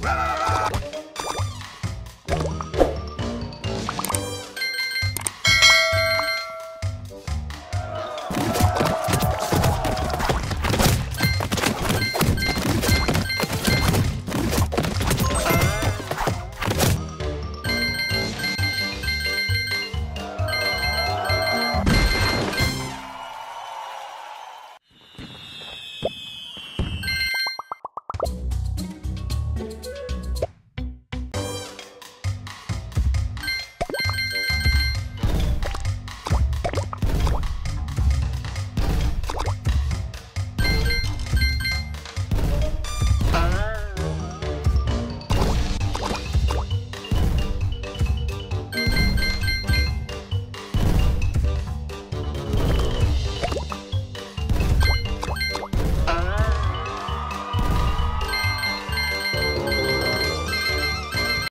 Rock!